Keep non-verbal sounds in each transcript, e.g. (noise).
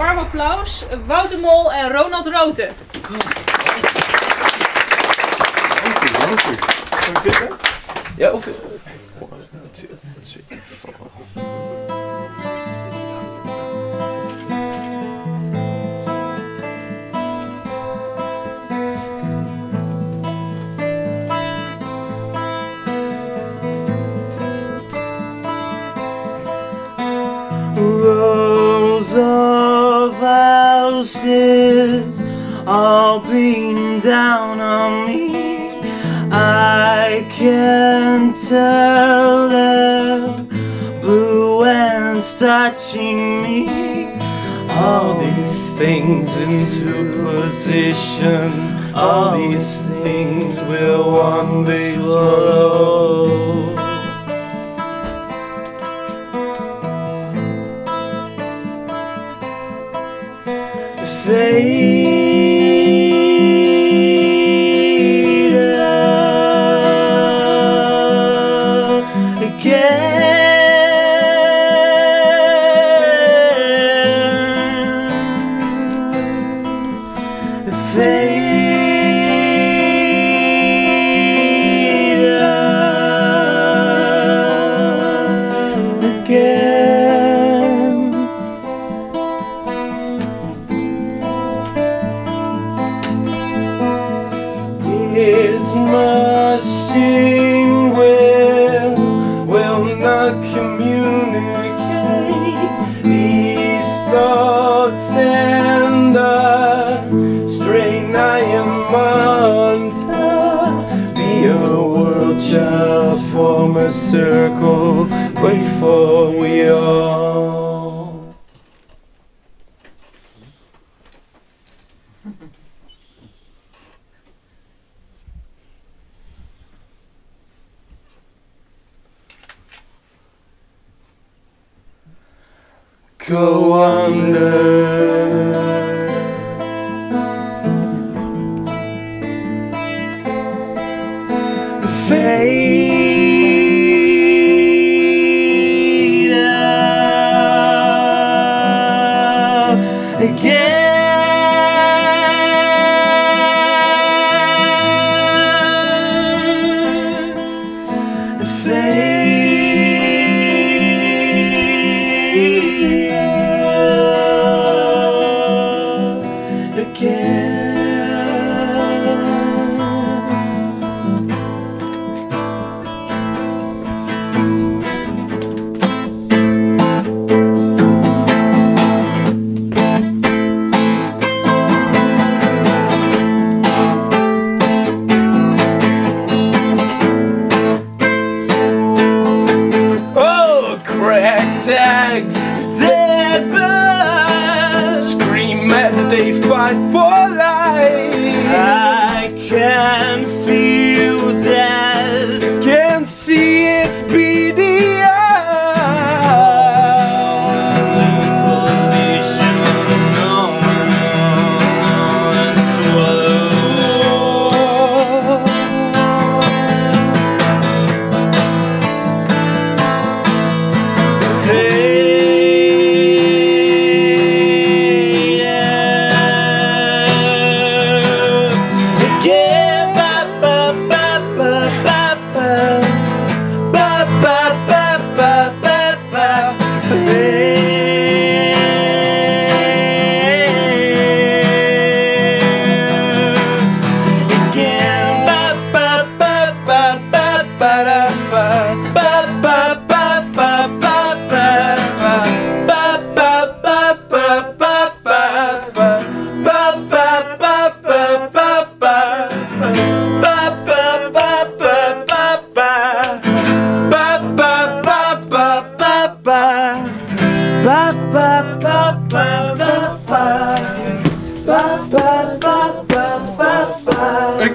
warm applaus. Wouter Mol en Ronald Roten. Dank u. Kan ik zitten? Ja, of... One, of houses all beating down on me. I can tell them blue ends touching me. All these things into position. All these things will one day swallow. Fade This machine will not communicate these thoughts and I strain I am under. Be a world child, form a circle, for we all. Go under. Fade out again. Out again.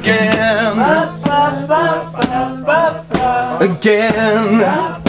Again. Again.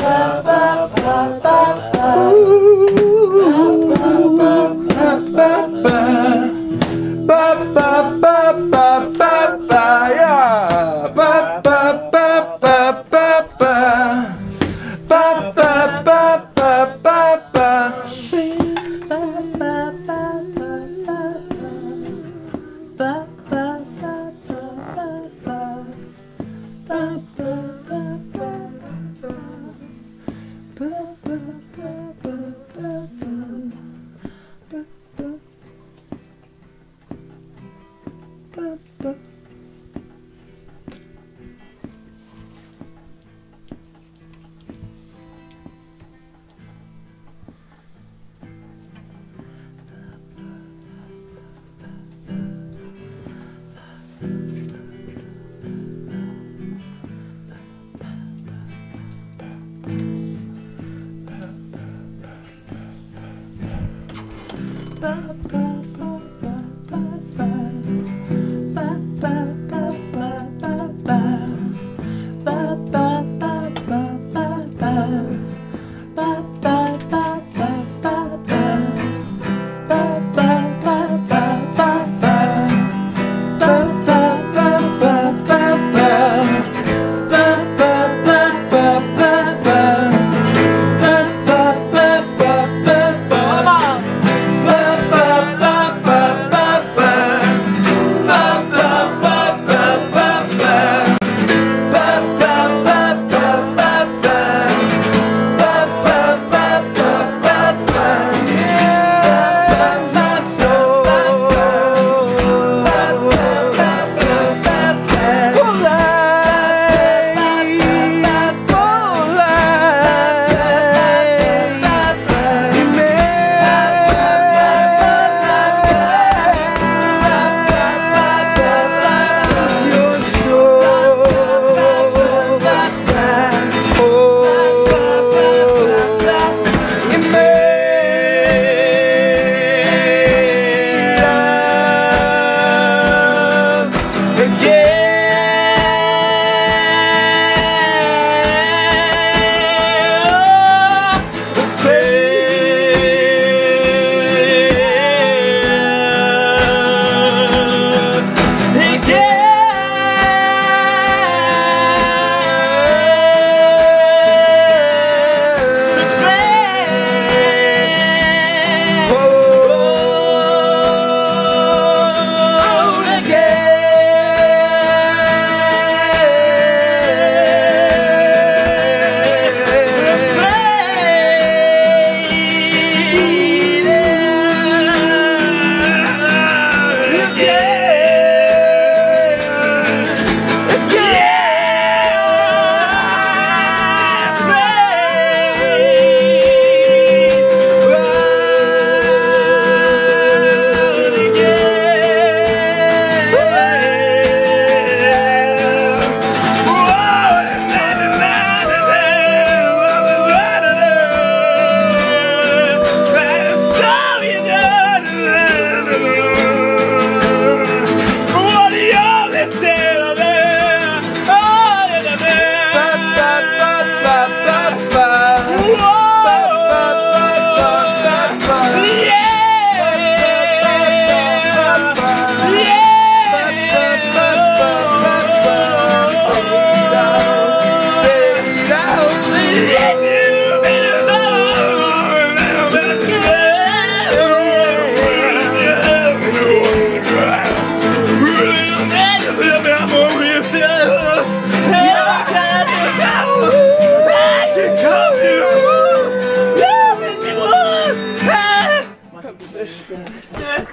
Bye.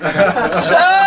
Zo! (laughs)